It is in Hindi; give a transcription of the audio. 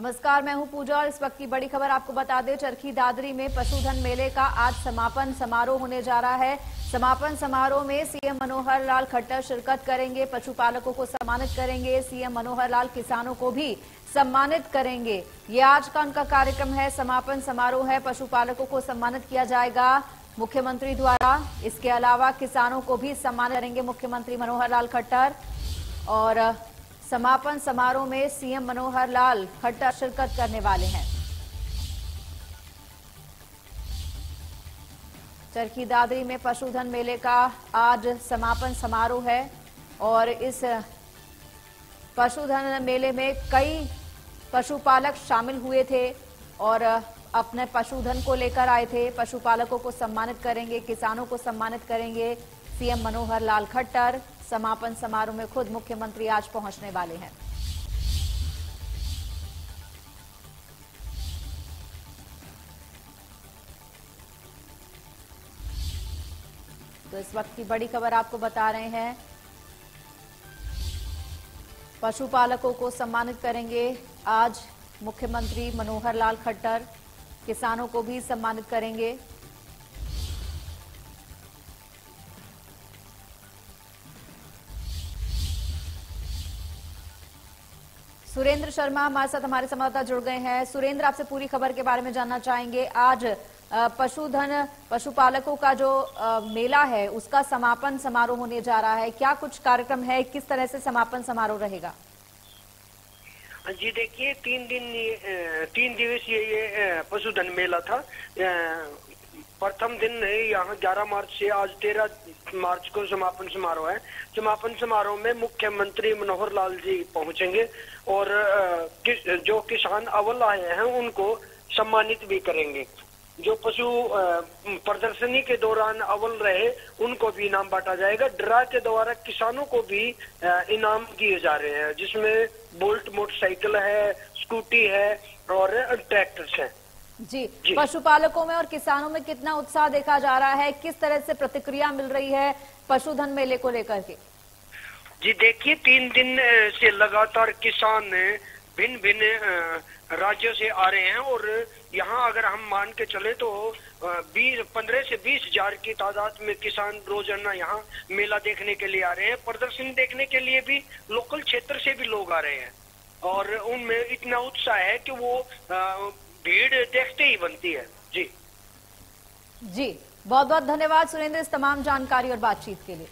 नमस्कार, मैं हूँ पूजा और इस वक्त की बड़ी खबर आपको बता दें, चरखी दादरी में पशुधन मेले का आज समापन समारोह होने जा रहा है। समापन समारोह में सीएम मनोहर लाल खट्टर शिरकत करेंगे, पशुपालकों को सम्मानित करेंगे, सीएम मनोहर लाल किसानों को भी सम्मानित करेंगे। ये आज का उनका कार्यक्रम है, समापन समारोह है, पशुपालकों को सम्मानित किया जाएगा मुख्यमंत्री द्वारा। इसके अलावा किसानों को भी सम्मानित करेंगे मुख्यमंत्री मनोहर लाल खट्टर। और समापन समारोह में सीएम मनोहर लाल खट्टर शिरकत करने वाले हैं। चरखी दादरी में पशुधन मेले का आज समापन समारोह है और इस पशुधन मेले में कई पशुपालक शामिल हुए थे और अपने पशुधन को लेकर आए थे। पशुपालकों को सम्मानित करेंगे, किसानों को सम्मानित करेंगे। सीएम मनोहर लाल खट्टर समापन समारोह में खुद मुख्यमंत्री आज पहुँचने वाले हैं। तो इस वक्त की बड़ी खबर आपको बता रहे हैं। पशुपालकों को सम्मानित करेंगे आज मुख्यमंत्री मनोहर लाल खट्टर। किसानों को भी सम्मानित करेंगे। सुरेंद्र शर्मा, हमारे साथ हमारे संवाददाता जुड़ गए हैं। सुरेंद्र, आपसे पूरी खबर के बारे में जानना चाहेंगे। आज पशुधन, पशुपालकों का जो मेला है, उसका समापन समारोह होने जा रहा है। क्या कुछ कार्यक्रम है? किस तरह से समापन समारोह रहेगा? जी, देखिए, तीन दिन तीन दिवसीय ये पशुधन मेला था। प्रथम दिन यहाँ 11 मार्च से आज 13 मार्च को समापन समारोह है। समापन समारोह में मुख्यमंत्री मनोहर लाल जी पहुँचेंगे और किस, जो किसान अव्वल आए हैं उनको सम्मानित भी करेंगे। जो पशु प्रदर्शनी के दौरान अव्वल रहे उनको भी इनाम बांटा जाएगा। ड्रा के द्वारा किसानों को भी इनाम दिए जा रहे हैं जिसमें बोल्ट मोटरसाइकिल है स्कूटी है और ट्रैक्टर्स हैं। जी, जी। पशुपालकों में और किसानों में कितना उत्साह देखा जा रहा है? किस तरह से प्रतिक्रिया मिल रही है पशुधन मेले को लेकर के? जी देखिए तीन दिन से लगातार किसान भिन्न भिन्न राज्यों से आ रहे हैं और यहाँ अगर हम मान के चले तो बीस पंद्रह से बीस हज़ार की तादाद में किसान रोज़ाना यहाँ मेला देखने के लिए आ रहे हैं। प्रदर्शन देखने के लिए भी लोकल क्षेत्र से भी लोग आ रहे हैं। और उनमें इतना उत्साह है कि वो भीड़ देखते ही बनती है। जी। जी बहुत बहुत धन्यवाद सुरेंद्र इस तमाम जानकारी और बातचीत के लिए।